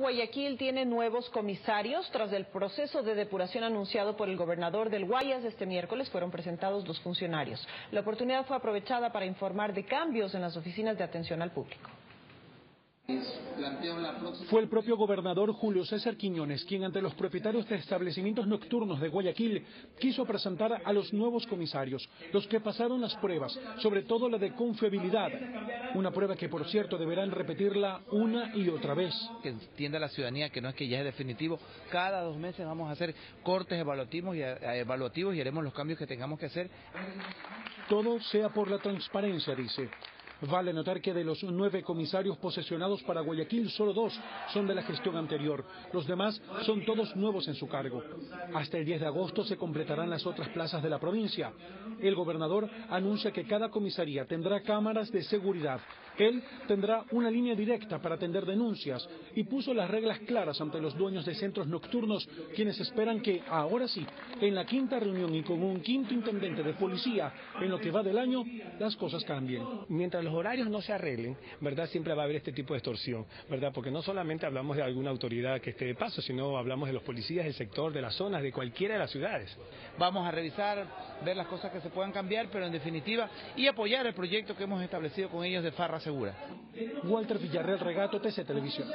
Guayaquil tiene nuevos comisarios. Tras el proceso de depuración anunciado por el gobernador del Guayas este miércoles, fueron presentados los funcionarios. La oportunidad fue aprovechada para informar de cambios en las oficinas de atención al público. Fue el propio gobernador Julio César Quiñones quien ante los propietarios de establecimientos nocturnos de Guayaquil quiso presentar a los nuevos comisarios, los que pasaron las pruebas, sobre todo la de confiabilidad, una prueba que por cierto deberán repetirla una y otra vez. Que entienda la ciudadanía que no es que ya es definitivo, cada dos meses vamos a hacer cortes evaluativos y, eh, evaluativos y haremos los cambios que tengamos que hacer. Todo sea por la transparencia, dice. Vale notar que de los nueve comisarios posesionados para Guayaquil, solo dos son de la gestión anterior. Los demás son todos nuevos en su cargo. Hasta el 10 de agosto se completarán las otras plazas de la provincia. El gobernador anuncia que cada comisaría tendrá cámaras de seguridad. Él tendrá una línea directa para atender denuncias y puso las reglas claras ante los dueños de centros nocturnos, quienes esperan que, ahora sí, en la quinta reunión y con un quinto intendente de policía en lo que va del año, las cosas cambien. Mientras los horarios no se arreglen, ¿verdad? Siempre va a haber este tipo de extorsión, ¿verdad? Porque no solamente hablamos de alguna autoridad que esté de paso, sino hablamos de los policías del sector, de las zonas, de cualquiera de las ciudades. Vamos a revisar, ver las cosas que se puedan cambiar, pero en definitiva, y apoyar el proyecto que hemos establecido con ellos de Farra Segura. Walter Villarreal Regato, TC Televisión.